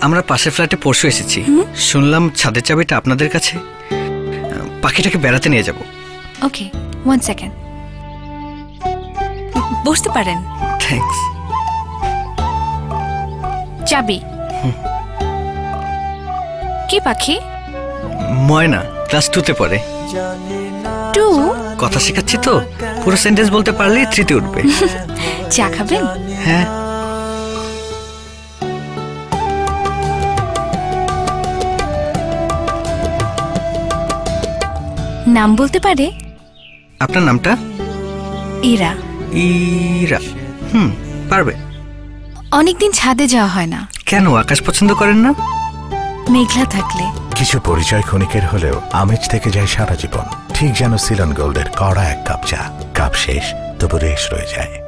আমরা পাশের ফ্ল্যাটে পরশু এসেছি। শুনলাম ছাদের চাবিটা আপনাদের কাছে। পাখিটাকে বেড়াতে নিয়ে যাব। ওকে ওয়ান সেকেন্ড বসতে পারেন। থ্যাঙ্কস চাবি। কি পাখি? ময়না ক্লাস টুতে পড়ে। টু? কথা শেখাচ্ছি তো? পুরো সেন্টেন্স বলতে পারলেই থ্রিতে উঠবে। চা খাবেন? হ্যাঁ। নাম বলতে পারে? আপনার নামটা? ইরা। ইরা। হুম পারবে। অনেকদিন ছাদে যাওয়া হয় না। কেন আকাশ পছন্দ করেন না? মেঘলা থাকলে। কিছু পরিচয় ক্ষণিকের হলেও আমেজ থেকে যায় সারা জীবন। ঠিক যেন সিলন গোল্ডের কড়া এক কাপ চা। কাপ শেষ তবু রেশ রয়ে যায়।